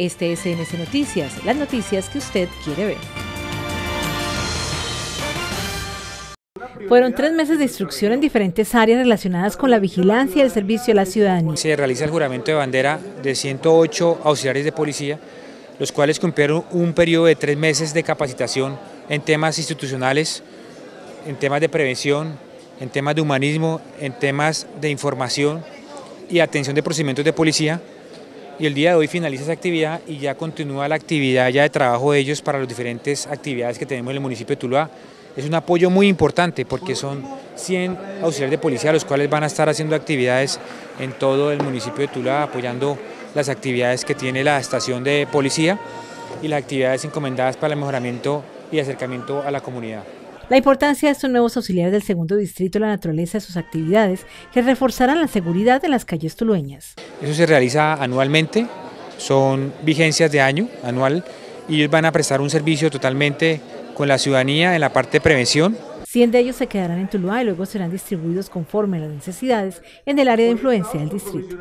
Este es NS Noticias, las noticias que usted quiere ver. Fueron tres meses de instrucción en diferentes áreas relacionadas con la vigilancia y el servicio a la ciudadanía. Se realiza el juramento de bandera de 108 auxiliares de policía, los cuales cumplieron un periodo de tres meses de capacitación en temas institucionales, en temas de prevención, en temas de humanismo, en temas de información y atención de procedimientos de policía. Y el día de hoy finaliza esa actividad y ya continúa la actividad ya de trabajo de ellos para las diferentes actividades que tenemos en el municipio de Tuluá. Es un apoyo muy importante porque son 100 auxiliares de policía los cuales van a estar haciendo actividades en todo el municipio de Tuluá apoyando las actividades que tiene la estación de policía y las actividades encomendadas para el mejoramiento y acercamiento a la comunidad. La importancia de estos nuevos auxiliares del segundo distrito, la naturaleza de sus actividades, que reforzarán la seguridad de las calles tulueñas. Eso se realiza anualmente, son vigencias de año anual y ellos van a prestar un servicio totalmente con la ciudadanía en la parte de prevención. 100 de ellos se quedarán en Tuluá y luego serán distribuidos conforme a las necesidades en el área de influencia del distrito.